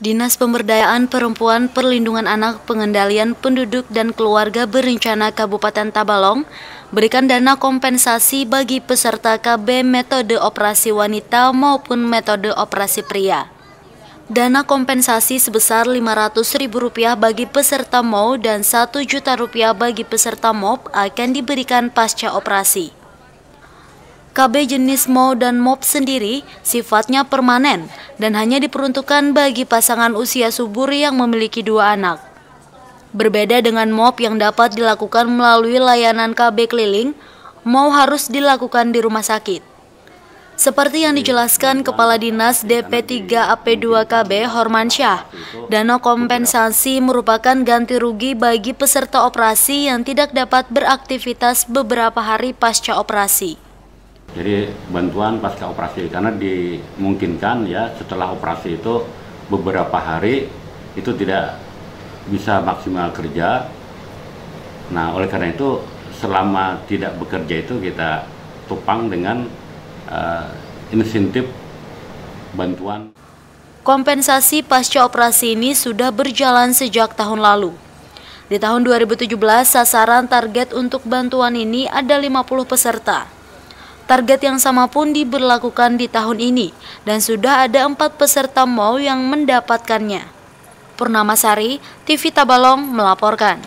Dinas Pemberdayaan Perempuan Perlindungan Anak Pengendalian Penduduk dan Keluarga Berencana Kabupaten Tabalong berikan dana kompensasi bagi peserta KB metode operasi wanita maupun metode operasi pria. Dana kompensasi sebesar Rp500.000 bagi peserta MO dan Rp1 juta rupiah bagi peserta MOP akan diberikan pasca operasi. KB jenis MO dan MOP sendiri sifatnya permanen dan hanya diperuntukkan bagi pasangan usia subur yang memiliki dua anak. Berbeda dengan MOP yang dapat dilakukan melalui layanan KB keliling, MO harus dilakukan di rumah sakit. Seperti yang dijelaskan Kepala Dinas DP3AP2KB Hormansyah, dana kompensasi merupakan ganti rugi bagi peserta operasi yang tidak dapat beraktivitas beberapa hari pasca operasi. Jadi bantuan pasca operasi karena dimungkinkan ya setelah operasi itu beberapa hari itu tidak bisa maksimal kerja. Nah oleh karena itu selama tidak bekerja itu kita tupang dengan uh, insentif bantuan. Kompensasi pasca operasi ini sudah berjalan sejak tahun lalu. Di tahun 2017, sasaran target untuk bantuan ini ada 50 peserta. Target yang sama pun diberlakukan di tahun ini dan sudah ada empat peserta mau yang mendapatkannya. Purnama Sari, TV Tabalong melaporkan.